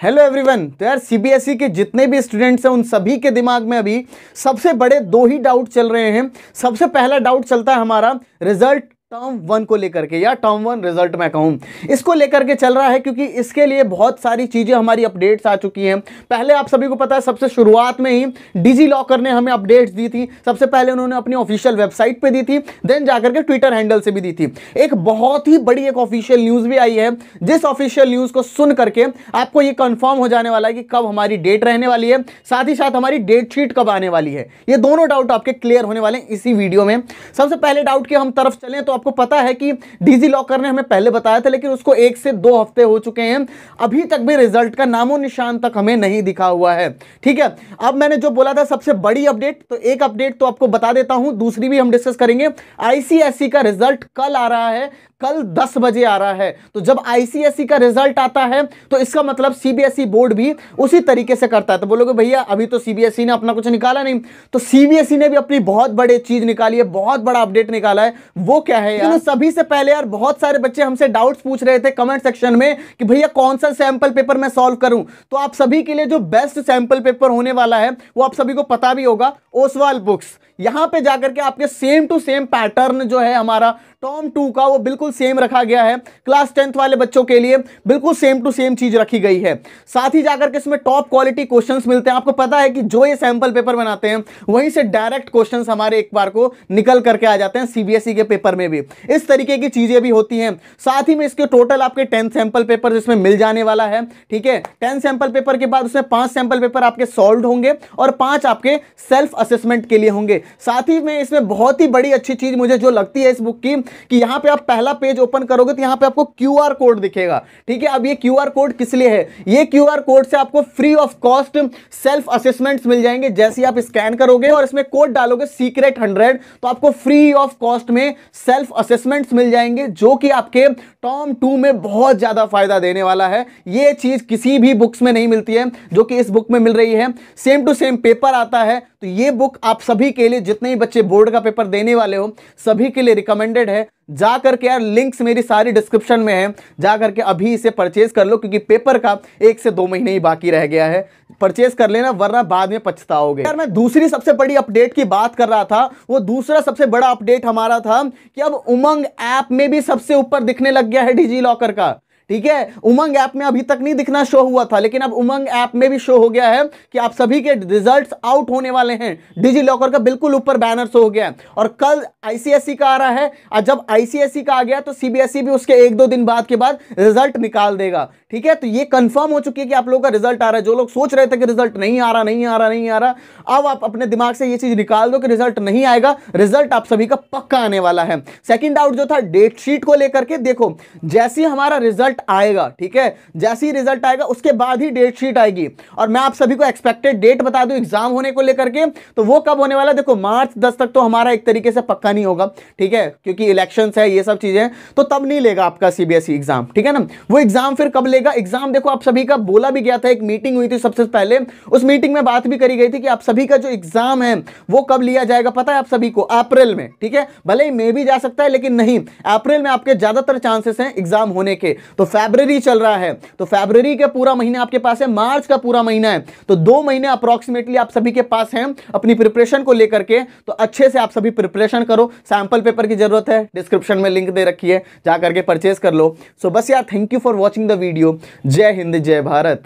Hello everyone तो यार CBSE के जितने भी स्टूडेंट्स हैं, उन सभी के दिमाग में अभी सबसे बड़े दो ही डाउट चल रहे हैं। सबसे पहला डाउट चलता है हमारा रिज़ल्ट टर्म वन को लेकर के या टर्म वन रिज़ल्ट मैं कहूँ। इसको लेकर के चल रहा है क्योंकि इसके लिए बहुत सारी चीज़ें हमारी अपडेट्स आ चुकी हैं। पहले आप सभी को पता है, सबसे शुरुआत में ही डिजी लॉकर ने हमें अपडेट्स दी थी। सबसे पहले उन्होंने अपनी ऑफिशियल वेबसाइट पे दी थी, देन जाकर के ट्विटर हैंडल से भी दी थी। एक बहुत ही बड़ी एक ऑफिशियल न्यूज़ भी आई है, जिस ऑफिशियल न्यूज़ को सुन करके आपको ये कंफर्म हो जाने वाला है कि कब हमारी डेट रहने वाली है, साथ ही साथ हमारी डेट शीट कब आने वाली है। ये दोनों डाउट आपके क्लियर होने वाले हैं इसी वीडियो में। सबसे पहले डाउट की हम तरफ़ चलें तो आपको पता है कि डीजी लॉकर ने हमें पहले बताया था, लेकिन उसको एक से दो हफ़्ते हो चुके हैं। अभी तक भी रिज़ल्ट का नामो निशान तक हमें नहीं दिखा हुआ है। ठीक है, अब मैंने जो बोला था सबसे बड़ी अपडेट तो एक अपडेट तो आपको बता देता हूँ, दूसरी भी हम डिस्कस करेंगे। आईसीएससी का रिज़ल्ट कल आ रहा है कल 10 बजे आ रहा है। तो जब आईसीएसई का रिज़ल्ट आता है तो इसका मतलब सीबीएसई बोर्ड भी उसी तरीके से करता है। तो बोलोगे, भैया, अभी तो सीबीएसई ने अपना कुछ निकाला नहीं। तो सीबीएसई ने भी अपनी बहुत बड़ी चीज़ निकाली है, बहुत बड़ा अपडेट निकाला है। वो क्या है यार? सभी से पहले यार बहुत सारे बच्चे हमसे डाउट्स पूछ रहे थे कमेंट सेक्शन में कि, भैया, कौन सा सैंपल पेपर मैं सॉल्व करूँ? तो आप सभी के लिए जो बेस्ट सैंपल पेपर होने वाला है, वो आप सभी को पता भी होगा ओसवाल बुक्स यहाँ पे जाकर के आपके सेम टू सेम पैटर्न जो है हमारा टॉम टू का, वो बिल्कुल सेम रखा गया है क्लास टेंथ वाले बच्चों के लिए बिल्कुल सेम टू सेम चीज़ रखी गई है। साथ ही जाकर के इसमें टॉप क्वालिटी क्वेश्चंस मिलते हैं। आपको पता है कि जो ये सैंपल पेपर बनाते हैं, वहीं से डायरेक्ट क्वेश्चंस हमारे एक बार को निकल करके आ जाते हैं सीबीएसई के पेपर में भी। इस तरीके की चीज़ें भी होती हैं। साथ ही में इसके टोटल आपके टेंथ सैंपल पेपर इसमें मिल जाने वाला है, ठीक है? टेंथ सैंपल पेपर के बाद उसमें पाँच सैंपल पेपर आपके सॉल्व होंगे और पाँच आपके सेल्फ असेसमेंट के लिए होंगे। साथ ही में इसमें बहुत ही बड़ी अच्छी चीज़ मुझे जो लगती है इस बुक की, कि यहाँ पे आप पहला पेज ओपन करोगे तो यहाँ पे आपको क्यूआर कोड दिखेगा। ठीक है, अब ये क्यूआर कोड किस लिए है? ये क्यूआर कोड से आपको free of cost self assessments मिल जाएँगे, जैसे आप स्कैन करोगे और इसमें कोड डालोगे सीक्रेट हंड्रेड तो आपको फ्री ऑफ़ कॉस्ट में सेल्फ असेसमेंट्स मिल जाएँगे, जो कि आपके टॉम टू में बहुत ज़्यादा फ़ायदा देने वाला है। ये चीज़ किसी भी बुक्स में नहीं मिलती है, जो कि इस बुक में मिल रही है। सेम टू सेम पेपर आता है तो ये बुक आप सभी के लिए, जितने ही बच्चे बोर्ड का पेपर देने वाले हो, सभी के लिए रिकमेंडेड है। जा करके यार लिंक्स मेरी सारी डिस्क्रिप्शन में है। जा करके अभी इसे परचेज कर लो, क्योंकि पेपर का एक से दो महीने ही बाकी रह गया है। परचेज कर लेना, वरना बाद में पछताओगे। यार, मैं दूसरी सबसे बड़ी अपडेट की बात कर रहा था, वो दूसरा सबसे बड़ा अपडेट हमारा था कि अब उमंग ऐप में भी सबसे ऊपर दिखने लग गया है डिजी लॉकर का ठीक है? उमंग ऐप में अभी तक नहीं दिखना शो हुआ था, लेकिन अब उमंग ऐप में भी शो हो गया है कि आप सभी के रिजल्ट्स आउट होने वाले हैं। डिजी लॉकर का बिल्कुल ऊपर बैनर शो हो गया है। और कल आईसीएसई का आ रहा है। और जब आईसीएसई का आ गया तो सीबीएसई भी उसके एक दो दिन बाद के बाद रिज़ल्ट निकाल देगा। ठीक है? तो ये कंफर्म हो चुकी है कि आप लोगों का रिज़ल्ट आ रहा है। जो लोग सोच रहे थे कि रिज़ल्ट नहीं आ रहा, नहीं आ रहा, नहीं आ रहा, अब आप अपने दिमाग से ये चीज़ निकाल दो कि रिज़ल्ट नहीं आएगा। रिज़ल्ट आप सभी का पक्का आने वाला है। सेकंड डाउट जो था डेट शीट को लेकर के देखो, जैसे हमारा रिज़ल्ट आएगा, ठीक है? जैसे ही रिज़ल्ट आएगा, उसके बाद ही डेट शीट आएगी। और मैं आप सभी को एक्सपेक्टेड डेट बता दूँ एग्ज़ाम होने को लेकर के तो वो कब होने वाला देखो, मार्च दस तक तो हमारा एक तरीके से पक्का नहीं होगा, ठीक है? क्योंकि इलेक्शन है, ये सब चीज़ें तो तब नहीं लेगा आपका सीबीएसई एग्ज़ाम ठीक है ना? वो एग्ज़ाम फिर कब लेगा? एग्ज़ाम देखो, आप सभी का बोला भी गया था, एक मीटिंग हुई थी सबसे पहले। उस मीटिंग में बात भी करी गई थी कि आप सभी का जो एग्ज़ाम है, वो कब लिया जाएगा? पता है आप सभी को? अप्रैल में, ठीक है? भले ही मे भी जा सकता है, लेकिन नहीं। अप्रैल में आपके ज़्यादातर चांसेस हैं एग्ज़ाम होने के। तो फेब्रवरी चल रहा है। तो फेबररी का पूरा महीना आपके पास है मार्च का पूरा महीना है। तो दो महीने अप्रोक्सीमेटली आप सभी के पास हैं अपनी प्रिपरेशन को लेकर के। तो अच्छे से आप सभी प्रिपरेशन करो। सैंपल पेपर की ज़रूरत है डिस्क्रिप्शन में लिंक दे रखी है, जा करके परचेज कर लो। सो बस यार thank you for watching the video Jai Hind, Jai Bharat.